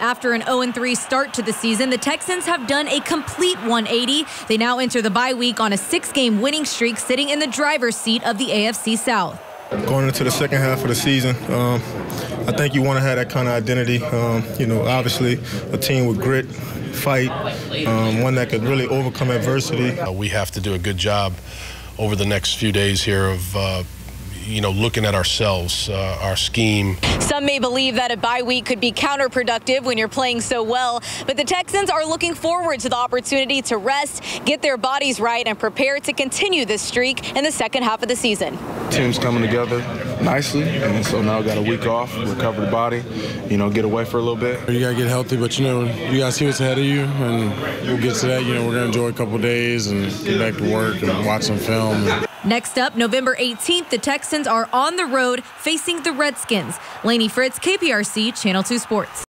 After an 0-3 start to the season, the Texans have done a complete 180. They now enter the bye week on a six-game winning streak, sitting in the driver's seat of the AFC South. Going into the second half of the season, um, I think you want to have that kind of identity. Um, you know, obviously, a team with grit, fight, um, one that could really overcome adversity. Uh, we have to do a good job over the next few days here of. Uh, you know, looking at ourselves, uh, our scheme. Some may believe that a bye week could be counterproductive when you're playing so well, but the Texans are looking forward to the opportunity to rest, get their bodies right, and prepare to continue this streak in the second half of the season. Team's coming together nicely, and so now got a week off, recover the body, you know, get away for a little bit. You gotta get healthy, but you know, you gotta see what's ahead of you, and we'll get to that. You know, we're gonna enjoy a couple days and get back to work and watch some film. Next up, November 18th, the Texans are on the road facing the Redskins. Lainie Fritz, KPRC, Channel 2 Sports.